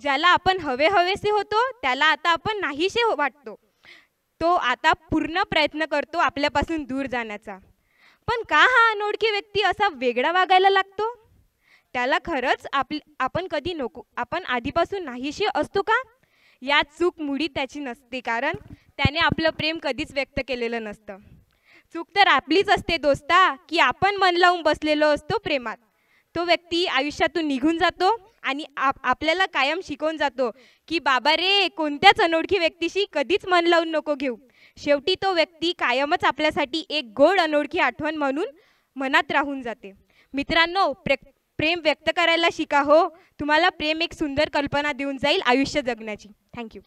ज्याला आपण हवे हवेसे होतो त्याला आता आपण नाहीसे हो- वाटतो. तो आता पूर्ण प्रयत्न करतो आपल्यापासून दूर जाण्याचा. पण का हा अनोळखी व्यक्ती असा वेगळा वागायला लागतो? त्याला खरंच आपली आपण कधी नको आपण आधीपासून नाहीशी असतो का? यात चूक मुळी त्याची नसते कारण त्याने आपलं प्रेम कधीच व्यक्त केलेलं नसतं. चूक तर आपलीच असते दोस्ता की आपण मन लावून बसलेलो असतो प्रेमात. तो व्यक्ती आयुष्यातून निघून जातो आणि आप आपल्याला कायम शिकवून जातो की बाबा रे कोणत्याच अनोळखी व्यक्तीशी कधीच मन लावून नको घेऊ. शेवटी तो व्यक्ती कायमच आपल्यासाठी एक गोड अनोळखी आठवण म्हणून मनात राहून जाते. मित्रांनो प्रे प्रेम व्यक्त करायला शिका हो. तुम्हाला प्रेम एक सुंदर कल्पना देऊन जाईल आयुष्य जगण्याची. थँक्यू